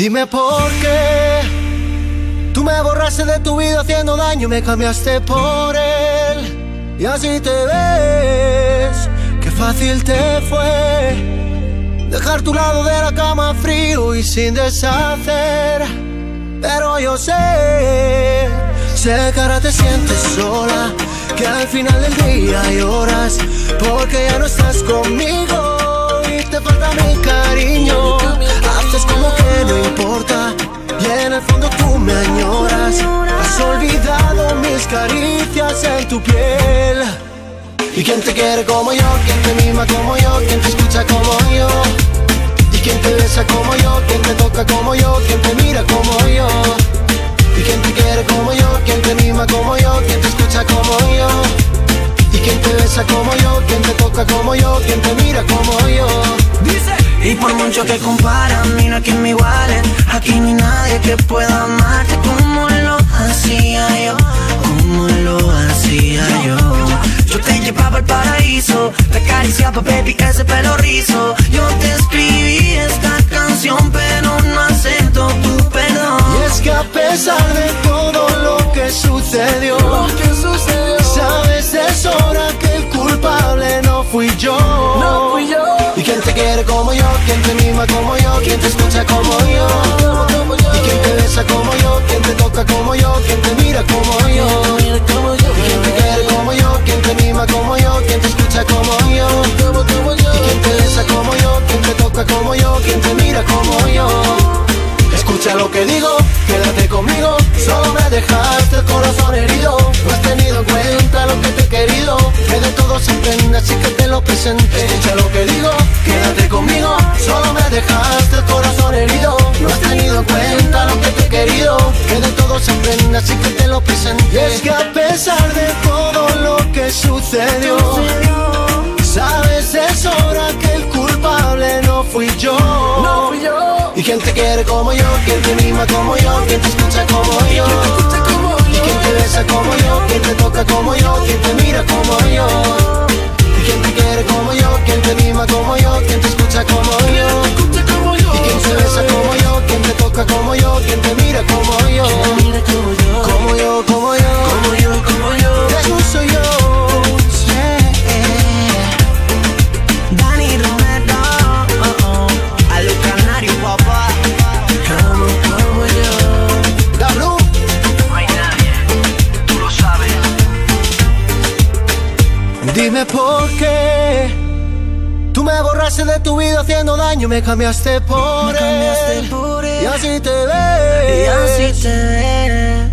Dime por qué tú me borraste de tu vida haciendo daño, me cambiaste por él. Y así te ves, qué fácil te fue dejar tu lado de la cama frío y sin deshacer. Pero yo sé, sé que ahora te sientes sola, que al final del día lloras porque ya no estás conmigo caricias en tu piel. ¿Y quién te quiere como yo? ¿Quién te mima como yo? ¿Quién te escucha como yo? ¿Y quién te besa como yo? ¿Quién te toca como yo? ¿Quién te mira como yo? ¿Y quién te quiere como yo? ¿Quién te mima como yo? ¿Quién te escucha como yo? ¿Y quién te besa como yo? ¿Quién te toca como yo? ¿Quién te mira como yo? Dice y por mucho que comparan, mira que me igualen Aquí ni nadie que pueda amarte como lo paraíso Te acariciaba, baby, ese pelo rizo Yo te escribí esta canción Pero no acepto tu perdón Y es que a pesar de todo lo que sucedió, Sabes de sobra que el culpable no fui yo No fui yo ¿Y quién te quiere como yo? ¿Quién te mima como yo? ¿Quién te escucha como yo? Te mira como yo? Escucha lo que digo, quédate conmigo. Solo me dejaste el corazón herido. No has tenido en cuenta lo que te he querido. Que de todo se aprende, así que te lo presenté. Escucha lo que digo, quédate conmigo. Solo me dejaste el corazón herido. No has tenido en cuenta lo que te he querido. Que de todo se aprende, así que te lo presenté. Y es que a pesar de todo lo que sucedió Sabes de sobra que el culpable no fui yo yo ¿Y quién te quiere como yo? ¿Quién te mima como yo? ¿Quién te escucha como Dime por qué Tú me borraste de tu vida haciendo daño, me cambiaste por, Me cambiaste él. por él. Y así te ves. Y así te